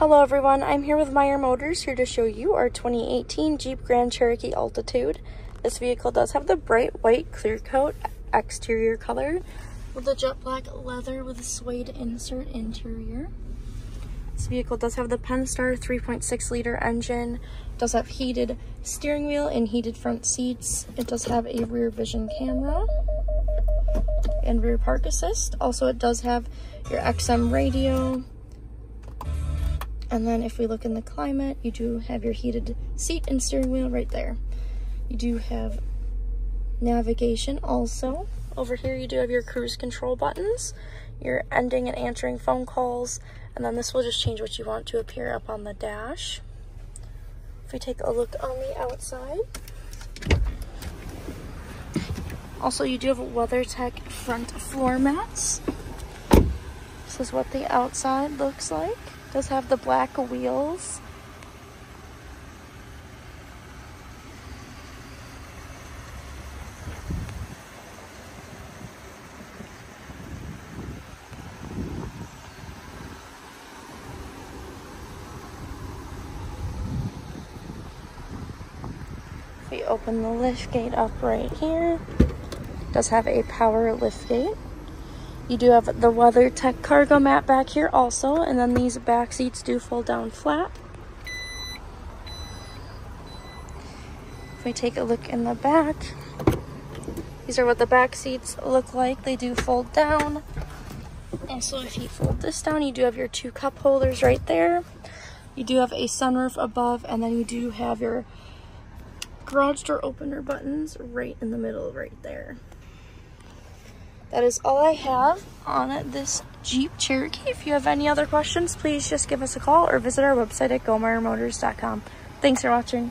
Hello everyone, I'm here with Meyer Motors here to show you our 2018 Jeep Grand Cherokee Altitude. This vehicle does have the bright white clear coat exterior color with the jet black leather with a suede insert interior. This vehicle does have the Pentastar 3.6 liter engine, does have heated steering wheel and heated front seats. It does have a rear vision camera and rear park assist. Also, it does have your XM radio, and then if we look in the climate, you do have your heated seat and steering wheel right there. You do have navigation also. Over here you do have your cruise control buttons, your ending and answering phone calls, and then this will just change what you want to appear up on the dash. If we take a look on the outside, also you do have WeatherTech front floor mats. This is what the outside looks like does have the black wheels. We open the lift gate up right here, does have a power lift gate. You do have the WeatherTech cargo mat back here also, and then these back seats do fold down flat. If we take a look in the back, these are what the back seats look like. They do fold down. Also, if you fold this down, you do have your two cup holders right there. You do have a sunroof above, and then you do have your garage door opener buttons right in the middle right there that is all I have on this Jeep Cherokee. If you have any other questions, please just give us a call or visit our website at gomeyermotors.com. Thanks for watching.